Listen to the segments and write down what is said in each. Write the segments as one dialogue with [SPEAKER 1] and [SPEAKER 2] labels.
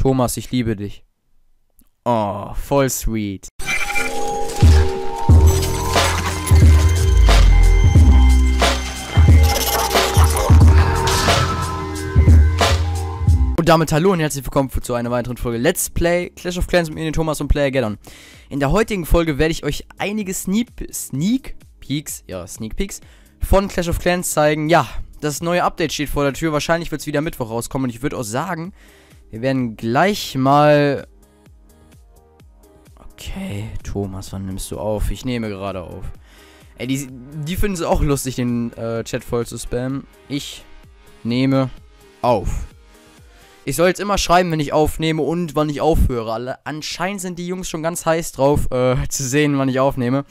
[SPEAKER 1] Thomas, ich liebe dich. Oh, voll sweet. Und damit hallo und herzlich willkommen zu einer weiteren Folge Let's Play Clash of Clans mit mir, Thomas und Player Geddon. In der heutigen Folge werde ich euch einige Sneak, Sneak Peeks, ja, Sneak Peeks von Clash of Clans zeigen. Ja, das neue Update steht vor der Tür. Wahrscheinlich wird es wieder Mittwoch rauskommen und ich würde auch sagen, wir werden gleich mal... Okay, Thomas, wann nimmst du auf? Ich nehme gerade auf. Ey, die, die finden es auch lustig, den äh, Chat voll zu spammen. Ich nehme auf. Ich soll jetzt immer schreiben, wenn ich aufnehme und wann ich aufhöre. Alle, anscheinend sind die Jungs schon ganz heiß drauf, äh, zu sehen, wann ich aufnehme.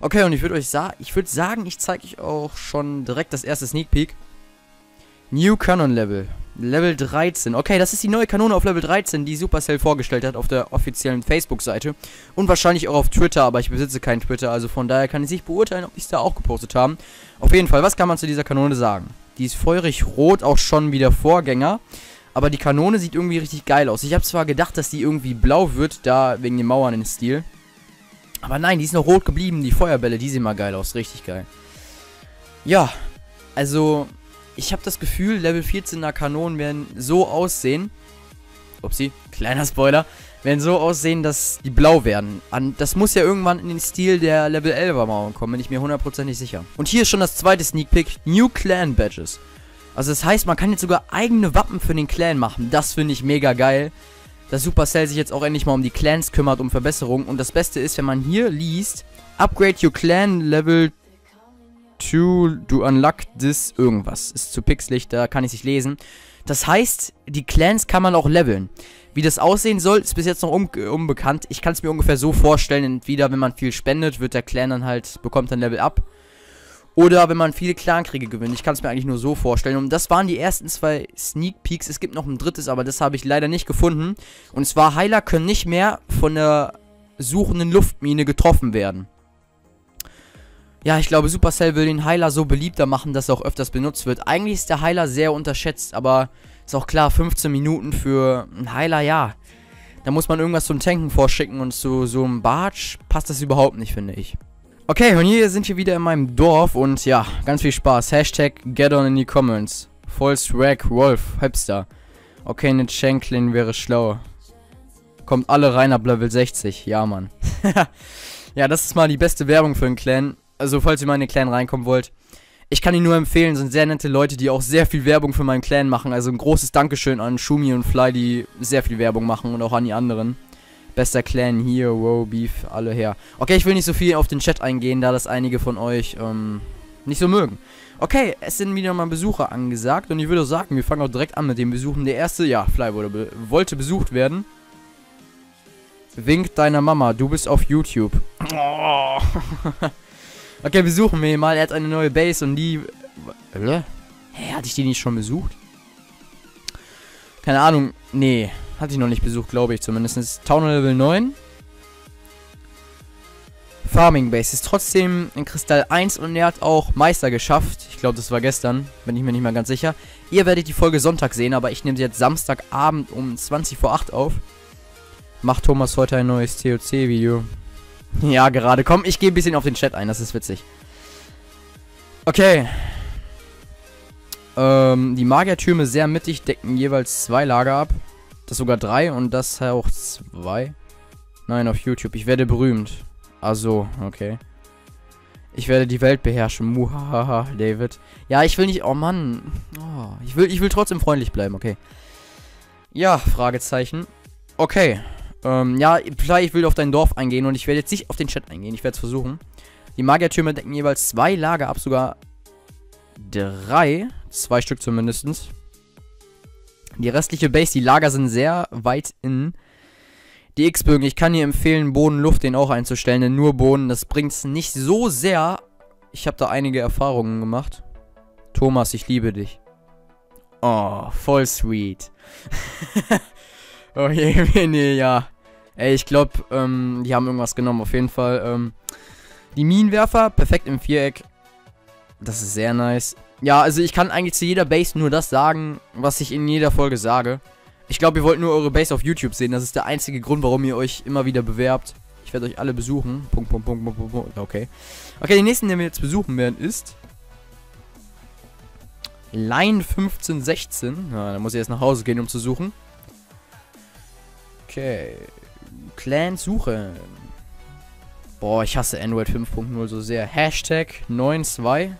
[SPEAKER 1] Okay, und ich würde euch sagen, ich würde sagen, ich zeige euch auch schon direkt das erste Sneak Peek. New Cannon Level. Level 13. Okay, das ist die neue Kanone auf Level 13, die Supercell vorgestellt hat auf der offiziellen Facebook-Seite. Und wahrscheinlich auch auf Twitter, aber ich besitze keinen Twitter, also von daher kann ich nicht beurteilen, ob die es da auch gepostet haben. Auf jeden Fall, was kann man zu dieser Kanone sagen? Die ist feurig rot, auch schon wie der Vorgänger. Aber die Kanone sieht irgendwie richtig geil aus. Ich habe zwar gedacht, dass die irgendwie blau wird, da wegen den Mauern im Stil. Aber nein, die ist noch rot geblieben. Die Feuerbälle, die sehen mal geil aus. Richtig geil. Ja, also ich habe das Gefühl, Level 14er Kanonen werden so aussehen. Upsi, kleiner Spoiler. Werden so aussehen, dass die blau werden. An, das muss ja irgendwann in den Stil der Level 11er Mauern kommen, bin ich mir hundertprozentig sicher. Und hier ist schon das zweite Sneak Peek. New Clan Badges. Also das heißt, man kann jetzt sogar eigene Wappen für den Clan machen. Das finde ich mega geil. Dass Supercell sich jetzt auch endlich mal um die Clans kümmert, um Verbesserungen. Und das Beste ist, wenn man hier liest, Upgrade your Clan Level 2, du unlock this irgendwas. Ist zu pixelig, da kann ich nicht lesen. Das heißt, die Clans kann man auch leveln. Wie das aussehen soll, ist bis jetzt noch un unbekannt. Ich kann es mir ungefähr so vorstellen, entweder wenn man viel spendet, wird der Clan dann halt, bekommt dann Level up. Oder wenn man viele Clankriege gewinnt. Ich kann es mir eigentlich nur so vorstellen. Und das waren die ersten zwei Sneak Peeks. Es gibt noch ein drittes, aber das habe ich leider nicht gefunden. Und zwar Heiler können nicht mehr von der suchenden Luftmine getroffen werden. Ja, ich glaube, Supercell will den Heiler so beliebter machen, dass er auch öfters benutzt wird. Eigentlich ist der Heiler sehr unterschätzt, aber ist auch klar, 15 Minuten für einen Heiler, ja. Da muss man irgendwas zum Tanken vorschicken und zu so einem Bartsch passt das überhaupt nicht, finde ich. Okay, und hier sind wir wieder in meinem Dorf und ja, ganz viel Spaß. Hashtag get on in die Comments. Voll Swag, Wolf, Hipster. Okay, eine Shanklin wäre schlau. Kommt alle rein ab Level 60. Ja, Mann. ja, das ist mal die beste Werbung für einen Clan. Also, falls ihr mal in den Clan reinkommen wollt. Ich kann ihn nur empfehlen, sind sehr nette Leute, die auch sehr viel Werbung für meinen Clan machen. Also ein großes Dankeschön an Shumi und Fly, die sehr viel Werbung machen und auch an die anderen. Bester Clan hier, wow, Beef, alle her. Okay, ich will nicht so viel auf den Chat eingehen, da das einige von euch ähm, nicht so mögen. Okay, es sind wieder mal Besucher angesagt und ich würde sagen, wir fangen auch direkt an mit den Besuchen. Der erste, ja, Fly wurde be wollte besucht werden. Wink deiner Mama, du bist auf YouTube. Oh. okay, besuchen wir ihn mal. Er hat eine neue Base und die... Hä? Hä, hatte ich die nicht schon besucht? Keine Ahnung. Nee. Hatte ich noch nicht besucht, glaube ich zumindest. Town Level 9. Farming Base ist trotzdem in Kristall 1 und er hat auch Meister geschafft. Ich glaube, das war gestern. Bin ich mir nicht mehr ganz sicher. Ihr werdet die Folge Sonntag sehen, aber ich nehme sie jetzt Samstagabend um 20 vor 8 auf. Macht Thomas heute ein neues TOC-Video. Ja, gerade. Komm, ich gehe ein bisschen auf den Chat ein. Das ist witzig. Okay. Ähm, die Magiertürme sehr mittig decken jeweils zwei Lager ab. Das sogar drei und das auch zwei. Nein, auf YouTube. Ich werde berühmt. Also, okay. Ich werde die Welt beherrschen. Muhahaha, David. Ja, ich will nicht. Oh Mann. Oh, ich, will, ich will trotzdem freundlich bleiben, okay. Ja, Fragezeichen. Okay. Ähm, ja, ich will auf dein Dorf eingehen und ich werde jetzt nicht auf den Chat eingehen. Ich werde es versuchen. Die Magiertürme decken jeweils zwei Lager ab, sogar drei. Zwei Stück zumindest. Die restliche Base, die Lager sind sehr weit in. Die X-Bögen, ich kann hier empfehlen, Boden, Luft den auch einzustellen, denn nur Boden, das bringt es nicht so sehr. Ich habe da einige Erfahrungen gemacht. Thomas, ich liebe dich. Oh, voll sweet. oh je, nee, ja. Ey, ich glaube, ähm, die haben irgendwas genommen, auf jeden Fall. Ähm, die Minenwerfer, perfekt im Viereck. Das ist sehr nice. Ja, also ich kann eigentlich zu jeder Base nur das sagen, was ich in jeder Folge sage. Ich glaube, ihr wollt nur eure Base auf YouTube sehen. Das ist der einzige Grund, warum ihr euch immer wieder bewerbt. Ich werde euch alle besuchen. Punkt, Punkt, Punkt, Punkt, Punkt, Punkt. Okay. Okay, den nächsten, den wir jetzt besuchen werden, ist... Line 1516. Ja, da muss ich jetzt nach Hause gehen, um zu suchen. Okay. Clan suchen. Boah, ich hasse Android 5.0 so sehr. Hashtag 92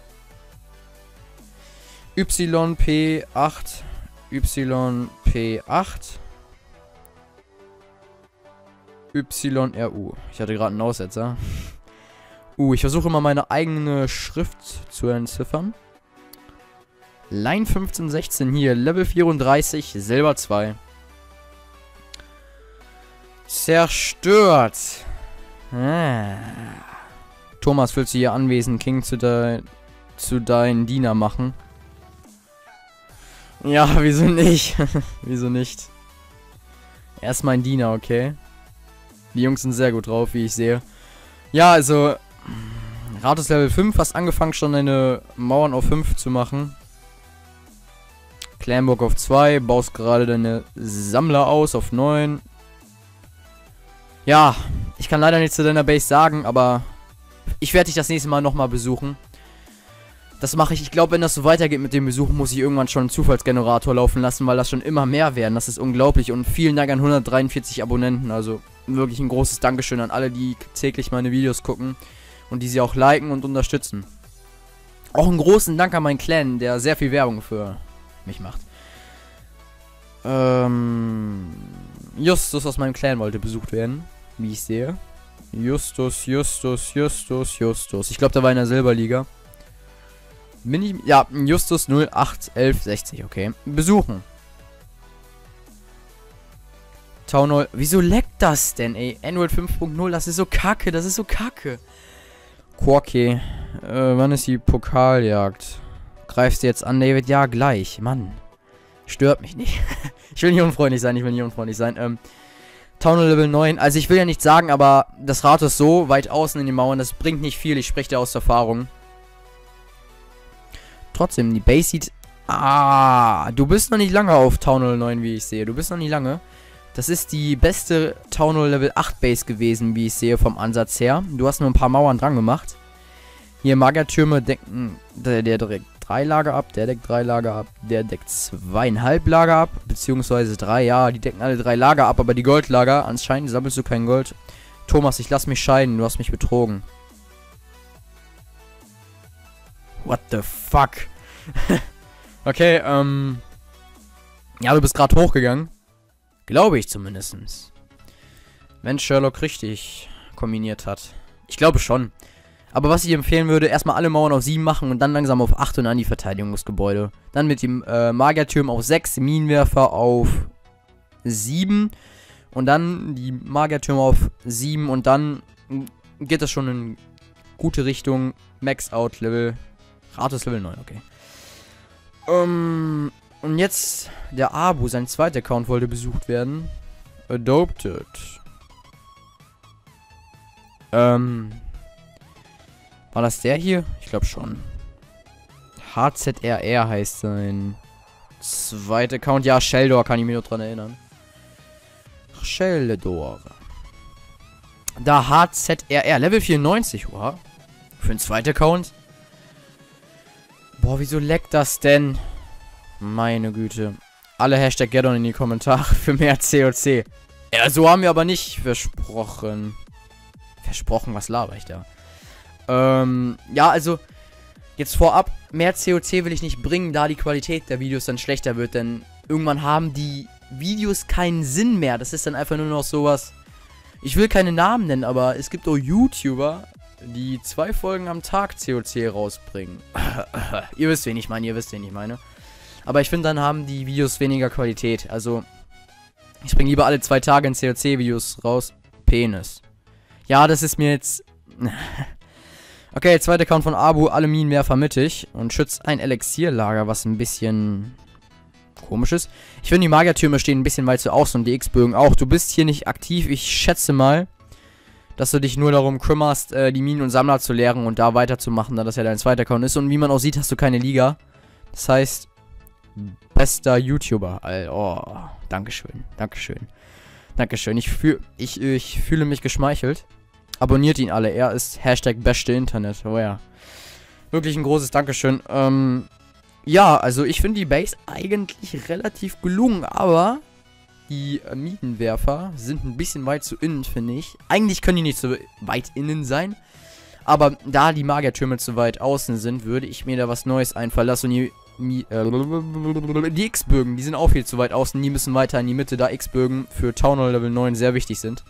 [SPEAKER 1] YP8 YP8 YRU. Ich hatte gerade einen Aussetzer. Uh, ich versuche mal meine eigene Schrift zu entziffern. Line 1516 hier, Level 34, Silber 2. Zerstört. Ah. Thomas, willst du hier anwesend King zu, de zu deinen Diener machen? Ja, wieso nicht? wieso nicht? Er ist mein Diener, okay. Die Jungs sind sehr gut drauf, wie ich sehe. Ja, also... Ratus Level 5, hast angefangen schon deine Mauern auf 5 zu machen. Clanburg auf 2, baust gerade deine Sammler aus auf 9. Ja, ich kann leider nichts zu deiner Base sagen, aber ich werde dich das nächste Mal nochmal besuchen. Das mache ich. Ich glaube, wenn das so weitergeht mit dem Besuch, muss ich irgendwann schon einen Zufallsgenerator laufen lassen, weil das schon immer mehr werden. Das ist unglaublich. Und vielen Dank an 143 Abonnenten. Also wirklich ein großes Dankeschön an alle, die täglich meine Videos gucken und die sie auch liken und unterstützen. Auch einen großen Dank an meinen Clan, der sehr viel Werbung für mich macht. Ähm, Justus aus meinem Clan wollte besucht werden, wie ich sehe. Justus, Justus, Justus, Justus. Ich glaube, der war in der Silberliga. Bin ich. Ja, Justus 081160, okay. Besuchen. Town Hall. Wieso leckt das denn, ey? Android 5.0, das ist so kacke, das ist so kacke. Quirky. Äh, wann ist die Pokaljagd? Greifst du jetzt an, David? Ja, gleich. Mann. Stört mich nicht. ich will nicht unfreundlich sein, ich will nicht unfreundlich sein. Ähm, Town Level 9. Also ich will ja nicht sagen, aber das Rad ist so weit außen in den Mauern, das bringt nicht viel. Ich spreche da aus Erfahrung. Trotzdem, die Base sieht... Ah, du bist noch nicht lange auf Town 09, wie ich sehe. Du bist noch nicht lange. Das ist die beste Town Level 8 Base gewesen, wie ich sehe, vom Ansatz her. Du hast nur ein paar Mauern dran gemacht. Hier Magertürme decken der, der direkt drei Lager ab, der deckt drei Lager ab, der deckt zweieinhalb Lager ab, beziehungsweise drei, ja, die decken alle drei Lager ab, aber die Goldlager, anscheinend sammelst du kein Gold. Thomas, ich lass mich scheiden, du hast mich betrogen. What the fuck? okay, ähm. Ja, du bist gerade hochgegangen. Glaube ich zumindest. Wenn Sherlock richtig kombiniert hat. Ich glaube schon. Aber was ich empfehlen würde, erstmal alle Mauern auf 7 machen und dann langsam auf 8 und dann die Verteidigungsgebäude. Dann mit dem äh, Magiertürm auf 6, Minenwerfer auf 7 und dann die Magiertürme auf 7 und dann geht das schon in gute Richtung. Max Out Level. Ratus Level 9, okay. Ähm, und jetzt der Abu, sein zweiter Account wollte besucht werden. Adopted. Ähm, war das der hier? Ich glaube schon. HZRR heißt sein zweiter Account. Ja, Sheldor kann ich mich noch dran erinnern. Sheldor. Da HZRR. Level 94. Wow. Für einen zweiten Account. Boah, wieso leckt das denn? Meine Güte. Alle Hashtag Gaddon in die Kommentare für mehr COC. Ja, so haben wir aber nicht versprochen. Versprochen, was laber ich da? Ähm, ja, also, jetzt vorab, mehr COC will ich nicht bringen, da die Qualität der Videos dann schlechter wird, denn irgendwann haben die Videos keinen Sinn mehr. Das ist dann einfach nur noch sowas. Ich will keine Namen nennen, aber es gibt auch YouTuber, die zwei Folgen am Tag COC rausbringen. ihr wisst, wen ich meine, ihr wisst, wen ich meine. Aber ich finde, dann haben die Videos weniger Qualität. Also, ich bringe lieber alle zwei Tage ein COC-Videos raus. Penis. Ja, das ist mir jetzt... Okay, zweiter Account von Abu, alle Minenwerfer mittig und schützt ein Elixierlager, was ein bisschen komisch ist. Ich finde, die Magiertürme stehen ein bisschen weit zu außen und die X-Bögen auch. Du bist hier nicht aktiv. Ich schätze mal, dass du dich nur darum kümmerst, äh, die Minen und Sammler zu leeren und da weiterzumachen, da das ja dein zweiter Account ist. Und wie man auch sieht, hast du keine Liga. Das heißt, bester YouTuber. Oh, Dankeschön. Dankeschön. Dankeschön. Ich, fühl, ich, ich fühle mich geschmeichelt. Abonniert ihn alle. Er ist Hashtag beste Internet. Oh ja. Wirklich ein großes Dankeschön. Ähm, ja, also ich finde die Base eigentlich relativ gelungen, aber die Mietenwerfer sind ein bisschen weit zu innen, finde ich. Eigentlich können die nicht so weit innen sein. Aber da die Magiertürme zu weit außen sind, würde ich mir da was Neues einfallen lassen. Und die, äh, die X-Bögen, die sind auch viel zu weit außen. Die müssen weiter in die Mitte, da X-Bögen für Town Hall Level 9 sehr wichtig sind.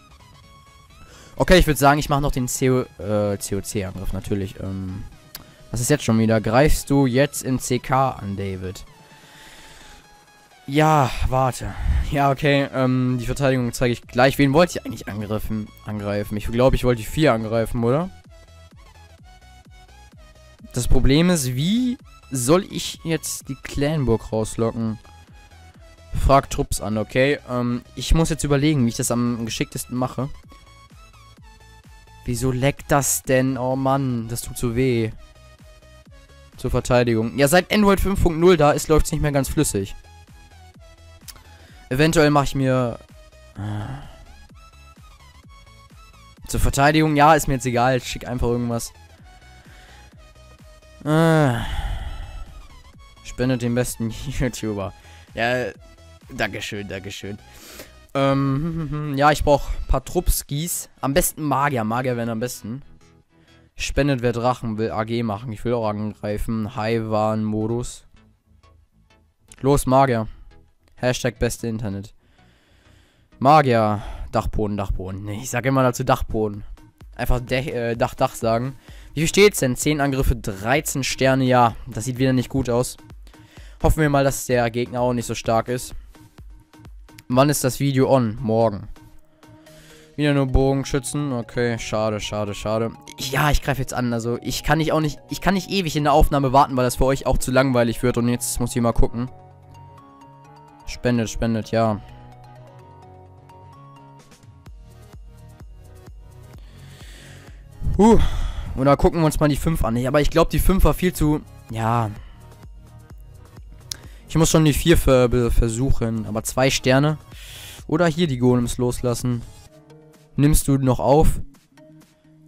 [SPEAKER 1] Okay, ich würde sagen, ich mache noch den CO, äh, COC-Angriff natürlich. Ähm, was ist jetzt schon wieder? Greifst du jetzt in CK an, David? Ja, warte. Ja, okay. Ähm, die Verteidigung zeige ich gleich. Wen wollte ich eigentlich angreifen? angreifen? Ich glaube, ich wollte die 4 angreifen, oder? Das Problem ist, wie soll ich jetzt die Clanburg rauslocken? Frag Trupps an, okay? Ähm, ich muss jetzt überlegen, wie ich das am geschicktesten mache. Wieso leckt das denn? Oh Mann, das tut so weh. Zur Verteidigung. Ja, seit Android 5.0 da ist, läuft es nicht mehr ganz flüssig. Eventuell mache ich mir... Äh, zur Verteidigung, ja, ist mir jetzt egal. Ich schick einfach irgendwas. Äh, spendet den besten YouTuber. Ja, Dankeschön, Dankeschön. Ähm, ja, ich brauche ein paar Truppskis. Am besten Magier. Magier wären am besten. Spendet wer Drachen will AG machen. Ich will auch angreifen. Haiwan-Modus. Los, Magier. Hashtag beste Internet. Magier. Dachboden, Dachboden. Nee, ich sage immer dazu Dachboden. Einfach De äh, Dach, Dach sagen. Wie viel steht's denn? 10 Angriffe, 13 Sterne. Ja, das sieht wieder nicht gut aus. Hoffen wir mal, dass der Gegner auch nicht so stark ist. Wann ist das Video on? Morgen. Wieder nur Bogenschützen. Okay, schade, schade, schade. Ja, ich greife jetzt an. Also, ich kann nicht auch nicht. Ich kann nicht ewig in der Aufnahme warten, weil das für euch auch zu langweilig wird. Und jetzt muss ich mal gucken. Spendet, spendet, ja. Huh. Und da gucken wir uns mal die 5 an. Aber ich glaube, die 5 war viel zu. Ja. Ich muss schon die 4 ver versuchen. Aber zwei Sterne. Oder hier die Golems loslassen. Nimmst du noch auf?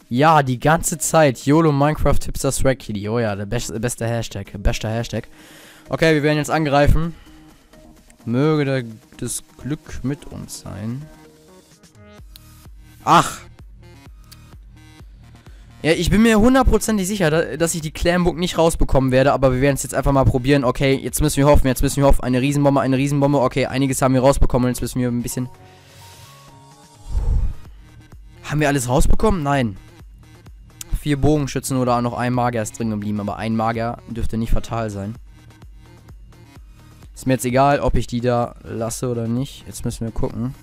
[SPEAKER 1] Ja, die ganze Zeit. YOLO Minecraft Tipster Swag Kitty. Oh ja, der beste, beste Hashtag. Bester Hashtag. Okay, wir werden jetzt angreifen. Möge das Glück mit uns sein. Ach, ja, ich bin mir hundertprozentig sicher, dass ich die Clambook nicht rausbekommen werde, aber wir werden es jetzt einfach mal probieren. Okay, jetzt müssen wir hoffen, jetzt müssen wir hoffen. Eine Riesenbombe, eine Riesenbombe. Okay, einiges haben wir rausbekommen jetzt müssen wir ein bisschen... Haben wir alles rausbekommen? Nein. Vier Bogenschützen oder noch ein Magier ist drin geblieben, aber ein Magier dürfte nicht fatal sein. Ist mir jetzt egal, ob ich die da lasse oder nicht. Jetzt müssen wir gucken.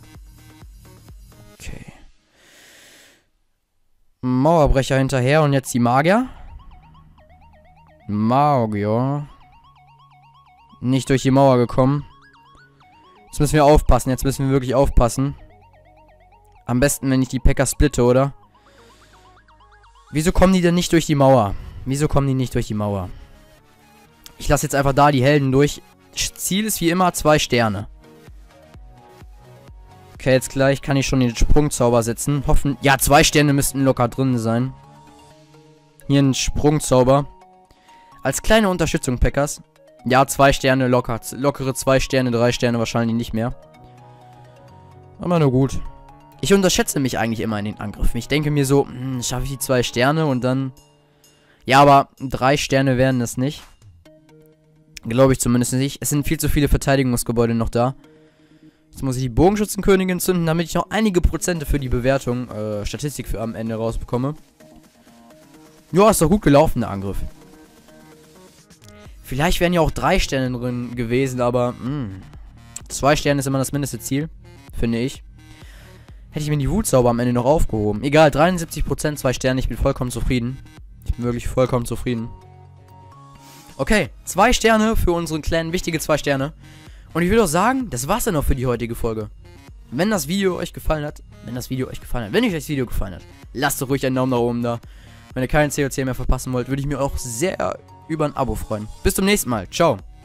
[SPEAKER 1] Mauerbrecher hinterher und jetzt die Magier. Magier. Nicht durch die Mauer gekommen. Jetzt müssen wir aufpassen. Jetzt müssen wir wirklich aufpassen. Am besten, wenn ich die Packer splitte, oder? Wieso kommen die denn nicht durch die Mauer? Wieso kommen die nicht durch die Mauer? Ich lasse jetzt einfach da die Helden durch. Ziel ist wie immer zwei Sterne. Okay, jetzt gleich kann ich schon den Sprungzauber setzen. Hoffen. Ja, zwei Sterne müssten locker drin sein. Hier ein Sprungzauber. Als kleine Unterstützung, Packers. Ja, zwei Sterne locker. Lockere zwei Sterne, drei Sterne wahrscheinlich nicht mehr. Aber nur gut. Ich unterschätze mich eigentlich immer in den Angriffen. Ich denke mir so, hm, schaffe ich die zwei Sterne und dann... Ja, aber drei Sterne werden es nicht. Glaube ich zumindest nicht. Es sind viel zu viele Verteidigungsgebäude noch da. Jetzt muss ich die Bogenschützenkönigin zünden, damit ich noch einige Prozente für die Bewertung, äh, Statistik für am Ende rausbekomme. Ja, ist doch gut gelaufen, der Angriff. Vielleicht wären ja auch drei Sterne drin gewesen, aber mh, hm, zwei Sterne ist immer das mindeste Ziel, finde ich. Hätte ich mir die Wutzauber am Ende noch aufgehoben. Egal, 73%, zwei Sterne, ich bin vollkommen zufrieden. Ich bin wirklich vollkommen zufrieden. Okay, zwei Sterne für unseren Clan, wichtige zwei Sterne. Und ich würde auch sagen, das war's dann auch für die heutige Folge. Wenn das Video euch gefallen hat, wenn das Video euch gefallen hat, wenn euch das Video gefallen hat, lasst doch ruhig einen Daumen nach oben da. Wenn ihr keinen COC mehr verpassen wollt, würde ich mir auch sehr über ein Abo freuen. Bis zum nächsten Mal. Ciao.